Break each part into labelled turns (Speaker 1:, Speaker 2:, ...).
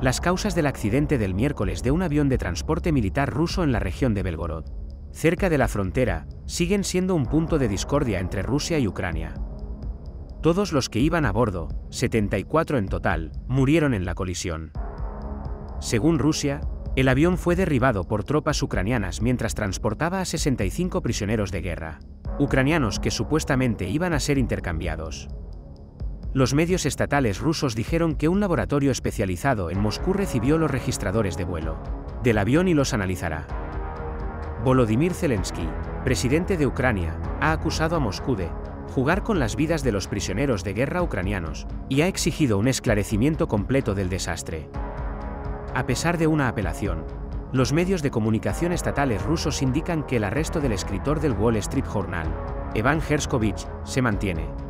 Speaker 1: Las causas del accidente del miércoles de un avión de transporte militar ruso en la región de Belgorod, cerca de la frontera, siguen siendo un punto de discordia entre Rusia y Ucrania. Todos los que iban a bordo, 74 en total, murieron en la colisión. Según Rusia, el avión fue derribado por tropas ucranianas mientras transportaba a 65 prisioneros de guerra, ucranianos que supuestamente iban a ser intercambiados. Los medios estatales rusos dijeron que un laboratorio especializado en Moscú recibió los registradores de vuelo del avión y los analizará. Volodymyr Zelensky, presidente de Ucrania, ha acusado a Moscú de jugar con las vidas de los prisioneros de guerra ucranianos y ha exigido un esclarecimiento completo del desastre. A pesar de una apelación, los medios de comunicación estatales rusos indican que el arresto del escritor del Wall Street Journal, Evan Herskovich, se mantiene.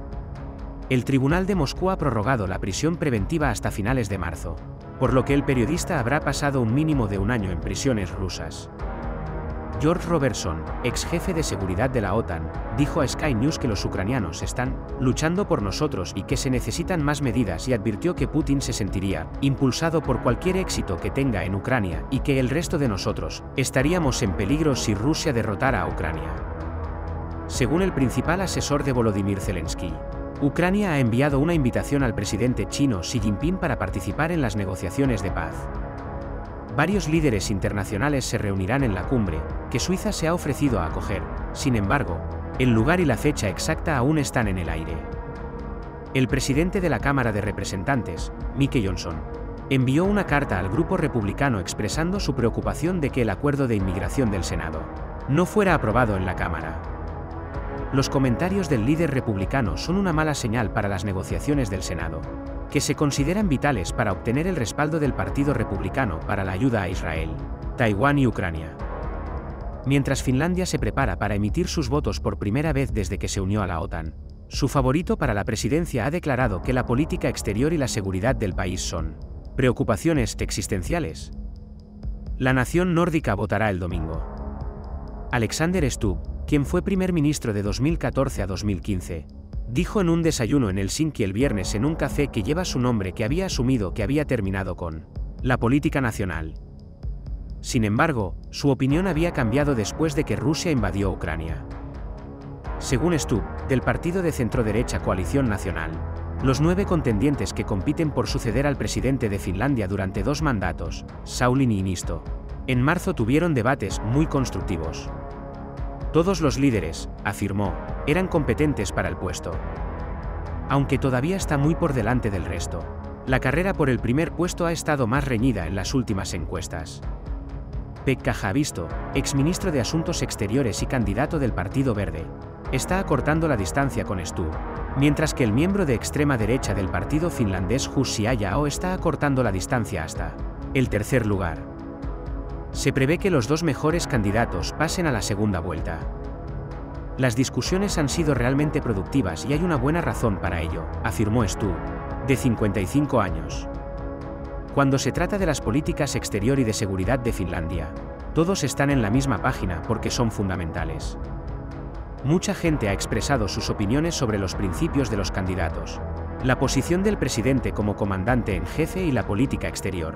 Speaker 1: El Tribunal de Moscú ha prorrogado la prisión preventiva hasta finales de marzo, por lo que el periodista habrá pasado un mínimo de un año en prisiones rusas. George Robertson, ex jefe de seguridad de la OTAN, dijo a Sky News que los ucranianos están luchando por nosotros y que se necesitan más medidas y advirtió que Putin se sentiría impulsado por cualquier éxito que tenga en Ucrania y que el resto de nosotros estaríamos en peligro si Rusia derrotara a Ucrania. Según el principal asesor de Volodymyr Zelensky, Ucrania ha enviado una invitación al presidente chino Xi Jinping para participar en las negociaciones de paz. Varios líderes internacionales se reunirán en la cumbre, que Suiza se ha ofrecido a acoger, sin embargo, el lugar y la fecha exacta aún están en el aire. El presidente de la Cámara de Representantes, Mike Johnson, envió una carta al grupo republicano expresando su preocupación de que el acuerdo de inmigración del Senado no fuera aprobado en la Cámara. Los comentarios del líder republicano son una mala señal para las negociaciones del Senado, que se consideran vitales para obtener el respaldo del Partido Republicano para la ayuda a Israel, Taiwán y Ucrania. Mientras Finlandia se prepara para emitir sus votos por primera vez desde que se unió a la OTAN, su favorito para la presidencia ha declarado que la política exterior y la seguridad del país son preocupaciones existenciales. La nación nórdica votará el domingo. Alexander Stubb, quien fue primer ministro de 2014 a 2015, dijo en un desayuno en Helsinki el viernes en un café que lleva su nombre que había asumido que había terminado con la política nacional. Sin embargo, su opinión había cambiado después de que Rusia invadió Ucrania. Según Stubb, del partido de centroderecha Coalición Nacional, los nueve contendientes que compiten por suceder al presidente de Finlandia durante dos mandatos, Sauli Niinisto, en marzo tuvieron debates muy constructivos. Todos los líderes, afirmó, eran competentes para el puesto. Aunque todavía está muy por delante del resto, la carrera por el primer puesto ha estado más reñida en las últimas encuestas. Pekka Javisto, exministro de Asuntos Exteriores y candidato del Partido Verde, está acortando la distancia con Stu, mientras que el miembro de extrema derecha del partido finlandés Jussi Ayao está acortando la distancia hasta el tercer lugar. Se prevé que los dos mejores candidatos pasen a la segunda vuelta. Las discusiones han sido realmente productivas y hay una buena razón para ello, afirmó Stu, de 55 años. Cuando se trata de las políticas exterior y de seguridad de Finlandia, todos están en la misma página porque son fundamentales. Mucha gente ha expresado sus opiniones sobre los principios de los candidatos, la posición del presidente como comandante en jefe y la política exterior,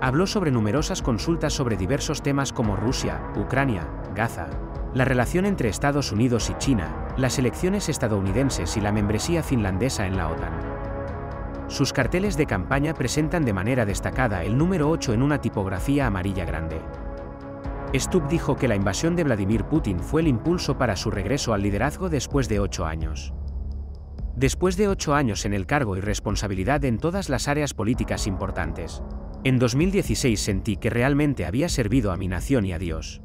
Speaker 1: Habló sobre numerosas consultas sobre diversos temas como Rusia, Ucrania, Gaza, la relación entre Estados Unidos y China, las elecciones estadounidenses y la membresía finlandesa en la OTAN. Sus carteles de campaña presentan de manera destacada el número 8 en una tipografía amarilla grande. Stubb dijo que la invasión de Vladimir Putin fue el impulso para su regreso al liderazgo después de ocho años. Después de ocho años en el cargo y responsabilidad en todas las áreas políticas importantes, en 2016 sentí que realmente había servido a mi nación y a Dios.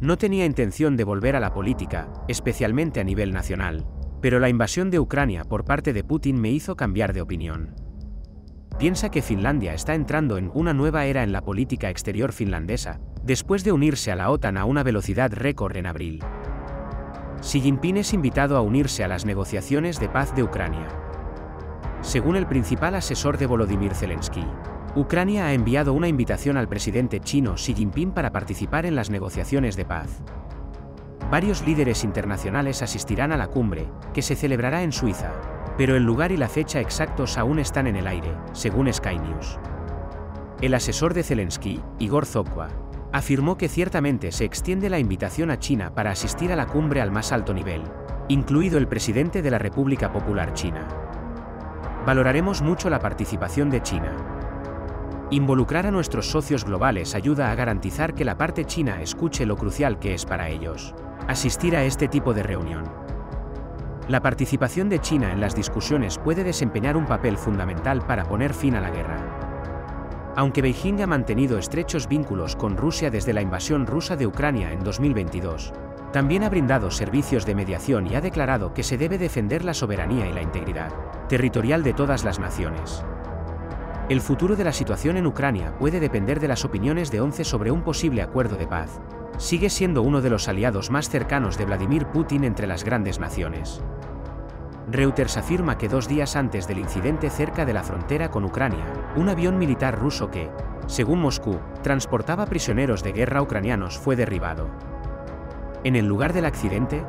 Speaker 1: No tenía intención de volver a la política, especialmente a nivel nacional, pero la invasión de Ucrania por parte de Putin me hizo cambiar de opinión. Piensa que Finlandia está entrando en una nueva era en la política exterior finlandesa, después de unirse a la OTAN a una velocidad récord en abril. Xi Jinping es invitado a unirse a las negociaciones de paz de Ucrania. Según el principal asesor de Volodymyr Zelensky, Ucrania ha enviado una invitación al presidente chino Xi Jinping para participar en las negociaciones de paz. Varios líderes internacionales asistirán a la cumbre, que se celebrará en Suiza, pero el lugar y la fecha exactos aún están en el aire, según Sky News. El asesor de Zelensky, Igor Zokwa, afirmó que ciertamente se extiende la invitación a China para asistir a la cumbre al más alto nivel, incluido el presidente de la República Popular China. Valoraremos mucho la participación de China. Involucrar a nuestros socios globales ayuda a garantizar que la parte china escuche lo crucial que es para ellos asistir a este tipo de reunión. La participación de China en las discusiones puede desempeñar un papel fundamental para poner fin a la guerra. Aunque Beijing ha mantenido estrechos vínculos con Rusia desde la invasión rusa de Ucrania en 2022, también ha brindado servicios de mediación y ha declarado que se debe defender la soberanía y la integridad territorial de todas las naciones. El futuro de la situación en Ucrania puede depender de las opiniones de ONCE sobre un posible acuerdo de paz. Sigue siendo uno de los aliados más cercanos de Vladimir Putin entre las grandes naciones. Reuters afirma que dos días antes del incidente cerca de la frontera con Ucrania, un avión militar ruso que, según Moscú, transportaba prisioneros de guerra ucranianos fue derribado. En el lugar del accidente,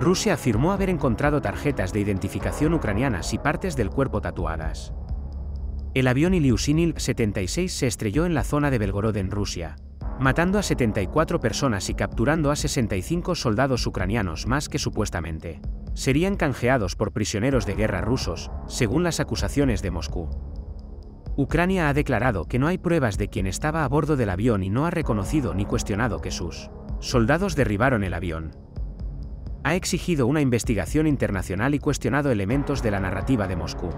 Speaker 1: Rusia afirmó haber encontrado tarjetas de identificación ucranianas y partes del cuerpo tatuadas. El avión Ilyushin Il-76 se estrelló en la zona de Belgorod en Rusia, matando a 74 personas y capturando a 65 soldados ucranianos más que supuestamente serían canjeados por prisioneros de guerra rusos, según las acusaciones de Moscú. Ucrania ha declarado que no hay pruebas de quien estaba a bordo del avión y no ha reconocido ni cuestionado que sus soldados derribaron el avión. Ha exigido una investigación internacional y cuestionado elementos de la narrativa de Moscú.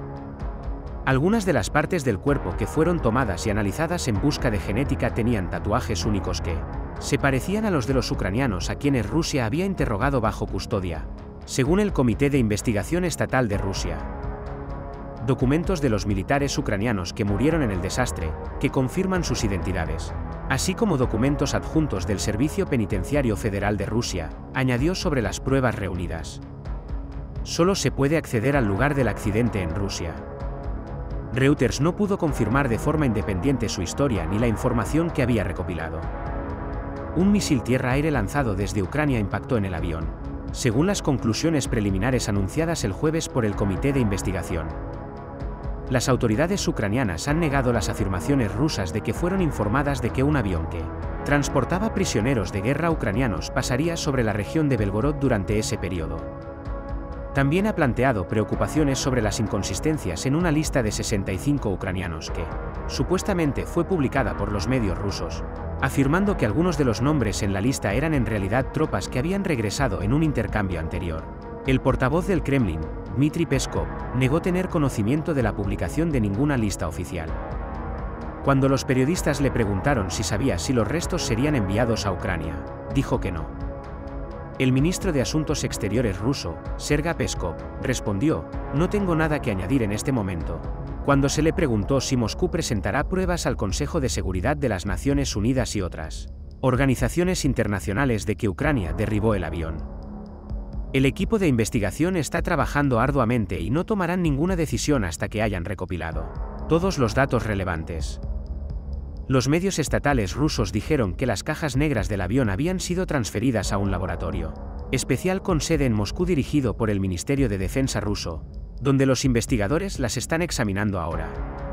Speaker 1: Algunas de las partes del cuerpo que fueron tomadas y analizadas en busca de genética tenían tatuajes únicos que se parecían a los de los ucranianos a quienes Rusia había interrogado bajo custodia, según el Comité de Investigación Estatal de Rusia. Documentos de los militares ucranianos que murieron en el desastre, que confirman sus identidades, así como documentos adjuntos del Servicio Penitenciario Federal de Rusia, añadió sobre las pruebas reunidas. Solo se puede acceder al lugar del accidente en Rusia. Reuters no pudo confirmar de forma independiente su historia ni la información que había recopilado. Un misil tierra-aire lanzado desde Ucrania impactó en el avión, según las conclusiones preliminares anunciadas el jueves por el Comité de Investigación. Las autoridades ucranianas han negado las afirmaciones rusas de que fueron informadas de que un avión que transportaba prisioneros de guerra ucranianos pasaría sobre la región de Belgorod durante ese periodo. También ha planteado preocupaciones sobre las inconsistencias en una lista de 65 ucranianos que, supuestamente, fue publicada por los medios rusos, afirmando que algunos de los nombres en la lista eran en realidad tropas que habían regresado en un intercambio anterior. El portavoz del Kremlin, Dmitry Peskov, negó tener conocimiento de la publicación de ninguna lista oficial. Cuando los periodistas le preguntaron si sabía si los restos serían enviados a Ucrania, dijo que no. El ministro de Asuntos Exteriores ruso, Serga Peskov, respondió, no tengo nada que añadir en este momento. Cuando se le preguntó si Moscú presentará pruebas al Consejo de Seguridad de las Naciones Unidas y otras organizaciones internacionales de que Ucrania derribó el avión. El equipo de investigación está trabajando arduamente y no tomarán ninguna decisión hasta que hayan recopilado todos los datos relevantes. Los medios estatales rusos dijeron que las cajas negras del avión habían sido transferidas a un laboratorio especial con sede en Moscú dirigido por el Ministerio de Defensa ruso, donde los investigadores las están examinando ahora.